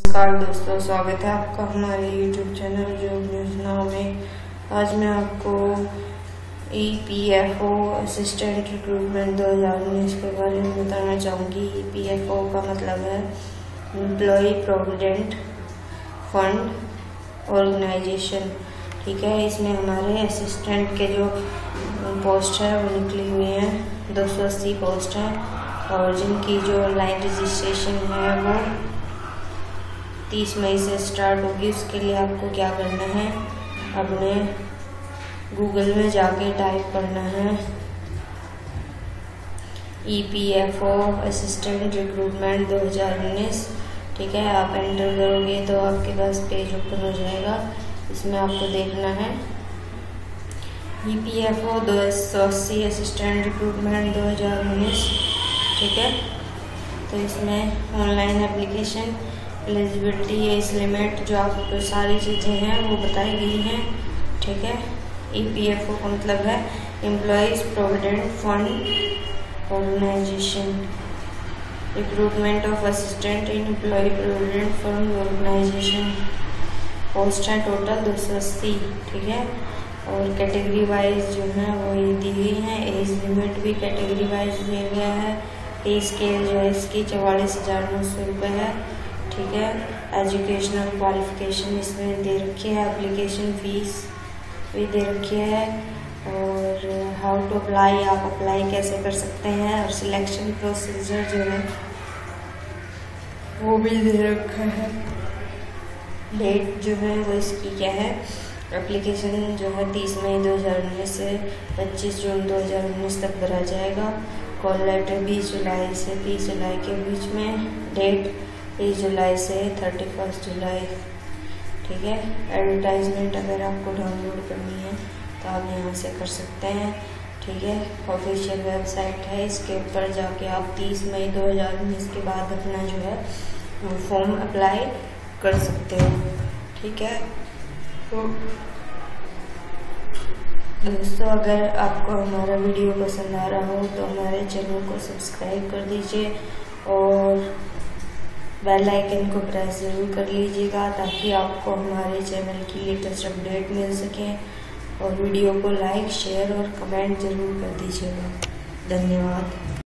नमस्कार दोस्तों, स्वागत है आपका हमारे YouTube चैनल जो न्यूज़ नाव में। आज मैं आपको E P F O assistant recruitment दो हज़ार उन्नीस के बारे में बताना चाहूँगी। ई पी एफ़ ओ का मतलब है एम्प्लॉय प्रोविडेंट फंड ऑर्गेनाइजेशन ठीक है, इसमें हमारे असिस्टेंट के जो पोस्ट है, वो निकली हुई हैं। दो सौ अस्सी पोस्ट हैं और जिनकी जो ऑनलाइन रजिस्ट्रेशन है वो तीस मई से स्टार्ट होगी, उसके लिए आपको क्या करना है, अपने गूगल में जाके टाइप करना है E P F O assistant recruitment दो हज़ार उन्नीस, ठीक है? आप एंटर करोगे तो आपके पास पेज ओपन हो जाएगा। इसमें आपको देखना है। ई पी एफ़ ओ दो सौ अस्सी असिस्टेंट रिक्रूटमेंट दो हज़ार उन्नीस, ठीक है? तो इसमें online application eligibility age limit जो आपको सारी चीज़ें हैं, वो बताई गई हैं, ठीक है? ई पी एफ़ ओ का मतलब है employees provident fund organisation recruitment of assistant in employ provident fund organisation post है टोटल दो सौ अस्सी, ठीक है? और कैटेगरी वाइज जो है, वो ये दी गई हैं। एज लिमिट भी कैटेगरी वाइज दिया गया है। पे स्केल जो है, इसकी चवालीस हज़ार नौ सौ रुपये है। ठीक है? एजुकेशनल क्वालिफिकेशन इसमें दे रखी है एप्लीकेशन फ़ीस भी दे रखी है और हाउ टू अप्लाई आप अप्लाई कैसे कर सकते हैं और सिलेक्शन प्रोसीजर जो है, वो भी दे रखा है। डेट जो है वो इसकी क्या है? एप्लीकेशन जो है तीस मई दो हज़ार उन्नीस से पच्चीस जून दो हज़ार उन्नीस तक भरा जाएगा। कॉल लेटर बीस जुलाई से तीस जुलाई के बीच में डेट तेईस जुलाई से थर्टी फ़र्स्ट जुलाई, ठीक है? एडवर्टाइजमेंट अगर आपको डाउनलोड करनी है तो आप यहाँ से कर सकते हैं, ठीक है? ऑफिशियल वेबसाइट है, इसके ऊपर जाके आप 30 मई 2019 के बाद अपना जो है फॉर्म अप्लाई कर सकते हो, ठीक है? तो दोस्तों, अगर आपको हमारा वीडियो पसंद आ रहा हो तो हमारे चैनल को सब्सक्राइब कर दीजिए और बेल आइकन को प्रेस ज़रूर कर लीजिएगा ताकि आपको हमारे चैनल की लेटेस्ट अपडेट मिल सके। और वीडियो को लाइक शेयर और कमेंट ज़रूर कर दीजिएगा। धन्यवाद।